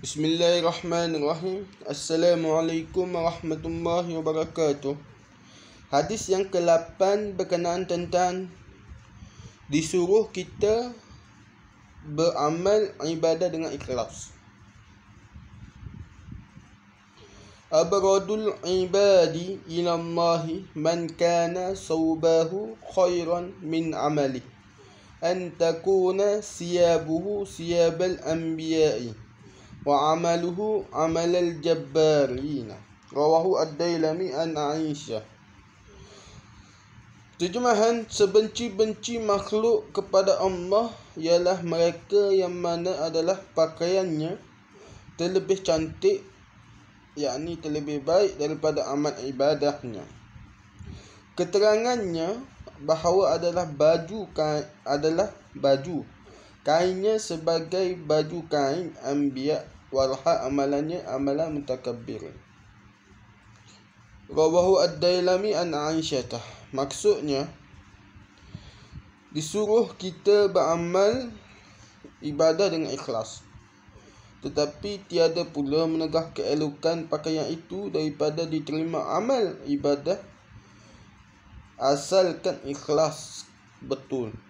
Bismillahirrahmanirrahim. Assalamualaikum warahmatullahi wabarakatuh. Hadis yang ke-8 berkenaan tentang disuruh kita beramal ibadah dengan ikhlas. Abradul ibadi ila Allah man kana sawbahu khairan min amali an takuna siyabuhu siyabal anbiya'i wa amaluhu amalal jabbarina rawahu ad-dailami an aisyah Terjemahan sebenci-benci makhluk kepada Allah ialah mereka yang mana adalah pakaiannya terlebih cantik yakni terlebih baik daripada amal ibadahnya. Keterangannya bahawa adalah baju adalah baju kainnya sebagai baju kain anbiya walha amalannya amalan mutakabbir. Rawahu ad-dailami an aisyah maksudnya disuruh kita beramal ibadah dengan ikhlas. Tetapi tiada pula menegah keelokan pakaian itu daripada diterima amal ibadah asalkan ikhlas. Betul